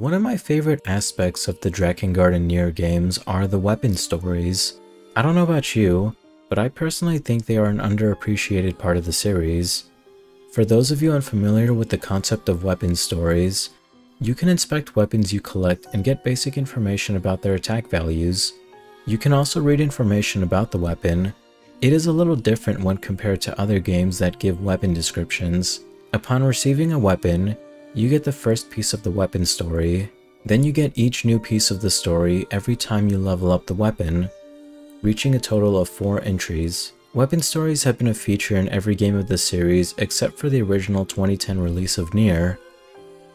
my favorite aspects of the Drakengard Nier games are the weapon stories. I don't know about you, but I personally think they are an underappreciated part of the series. For those of you unfamiliar with the concept of weapon stories, you can inspect weapons you collect and get basic information about their attack values. You can also read information about the weapon. It is a little different when compared to other games that give weapon descriptions. Upon receiving a weapon, you get the first piece of the weapon story. Then you get each new piece of the story every time you level up the weapon, reaching a total of 4 entries. Weapon stories have been a feature in every game of the series except for the original 2010 release of Nier.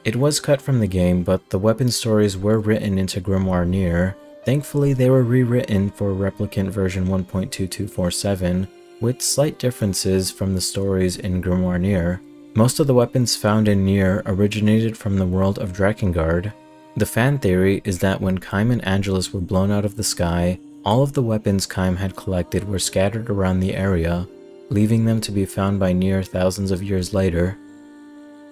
It was cut from the game, but the weapon stories were written into Grimoire Nier. Thankfully, they were rewritten for Replicant version 1.2247, with slight differences from the stories in Grimoire Nier. Most of the weapons found in Nier originated from the world of Drakengard. The fan theory is that when Kaim and Angelus were blown out of the sky, all of the weapons Kaim had collected were scattered around the area, leaving them to be found by Nier thousands of years later.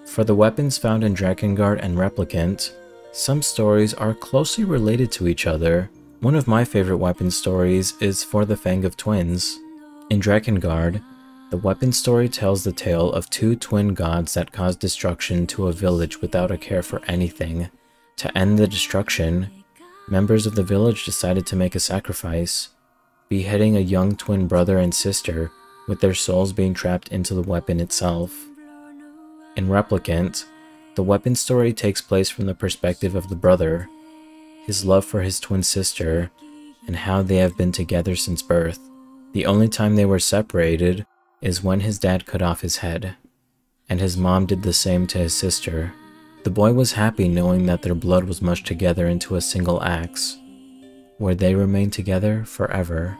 For the weapons found in Drakengard and Replicant, some stories are closely related to each other. One of my favorite weapon stories is for the Fang of Twins. In Drakengard, the weapon story tells the tale of two twin gods that cause destruction to a village without a care for anything. To end the destruction, members of the village decided to make a sacrifice, beheading a young twin brother and sister with their souls being trapped into the weapon itself. In Replicant, the weapon story takes place from the perspective of the brother, his love for his twin sister, and how they have been together since birth. The only time they were separated is when his dad cut off his head, and his mom did the same to his sister. The boy was happy knowing that their blood was mushed together into a single axe, where they remain together forever.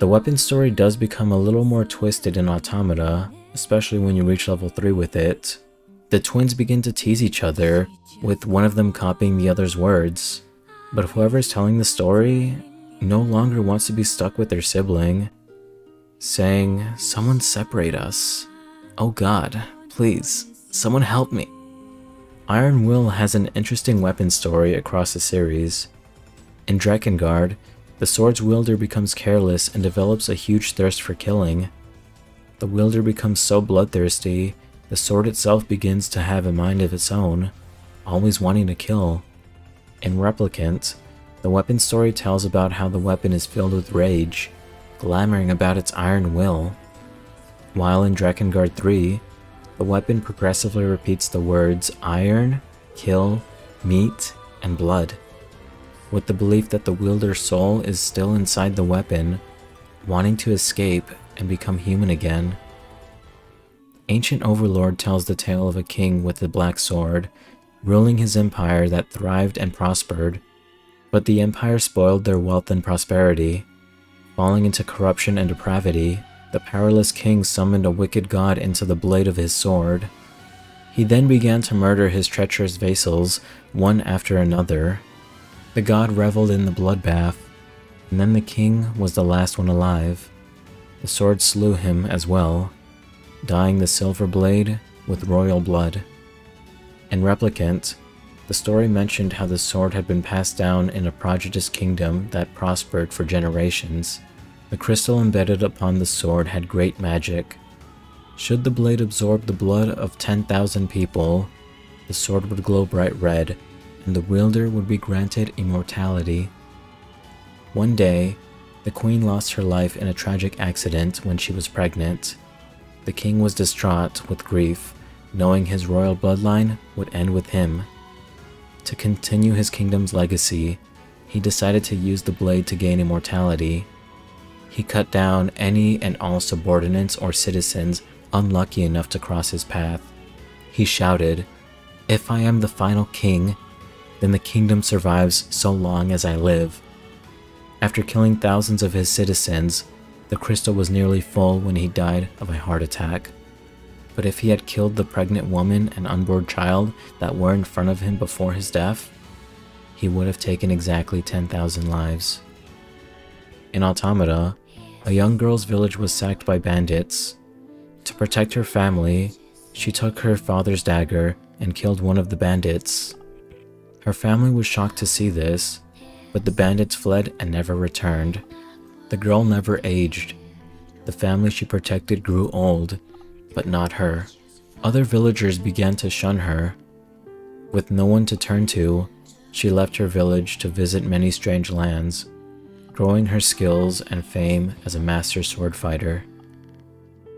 The weapon story does become a little more twisted in Automata, especially when you reach level 3 with it. The twins begin to tease each other, with one of them copying the other's words. But whoever is telling the story no longer wants to be stuck with their sibling, saying, Someone separate us. Oh god, please, someone help me. Iron Will has an interesting weapon story across the series. In Drakengard, the sword's wielder becomes careless and develops a huge thirst for killing. The wielder becomes so bloodthirsty, the sword itself begins to have a mind of its own, always wanting to kill. In Replicant, the weapon story tells about how the weapon is filled with rage, glamoring about its iron will. While in Drakengard 3, the weapon progressively repeats the words iron, kill, meat, and blood, with the belief that the wielder's soul is still inside the weapon, wanting to escape and become human again. Ancient Overlord tells the tale of a king with a black sword, ruling his empire that thrived and prospered, but the empire spoiled their wealth and prosperity. Falling into corruption and depravity, the powerless king summoned a wicked god into the blade of his sword. He then began to murder his treacherous vassals, one after another. The god reveled in the bloodbath, and then the king was the last one alive. The sword slew him as well, dyeing the silver blade with royal blood. In Replicant, the story mentioned how the sword had been passed down in a prodigious kingdom that prospered for generations. The crystal embedded upon the sword had great magic. Should the blade absorb the blood of 10,000 people, the sword would glow bright red, and the wielder would be granted immortality. One day, the queen lost her life in a tragic accident when she was pregnant. The king was distraught with grief, knowing his royal bloodline would end with him. To continue his kingdom's legacy, he decided to use the blade to gain immortality. He cut down any and all subordinates or citizens unlucky enough to cross his path. He shouted, If I am the final king, then the kingdom survives so long as I live. After killing thousands of his citizens, the crystal was nearly full when he died of a heart attack. But if he had killed the pregnant woman and unborn child that were in front of him before his death, he would have taken exactly 10,000 lives. In Automata, a young girl's village was sacked by bandits. To protect her family, she took her father's dagger and killed one of the bandits. Her family was shocked to see this, but the bandits fled and never returned. The girl never aged. The family she protected grew old, but not her. Other villagers began to shun her. With no one to turn to, she left her village to visit many strange lands, growing her skills and fame as a master sword fighter.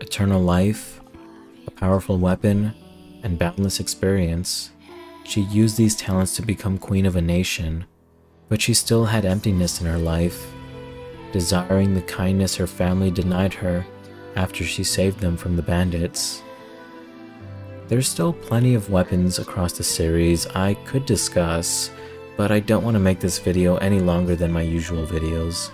Eternal life, a powerful weapon, and boundless experience. She used these talents to become queen of a nation, but she still had emptiness in her life, desiring the kindness her family denied her after she saved them from the bandits. There's still plenty of weapons across the series I could discuss, but I don't want to make this video any longer than my usual videos.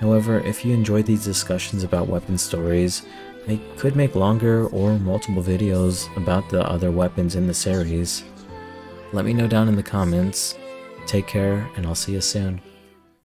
However, if you enjoyed these discussions about weapon stories, I could make longer or multiple videos about the other weapons in the series. Let me know down in the comments. Take care, and I'll see you soon.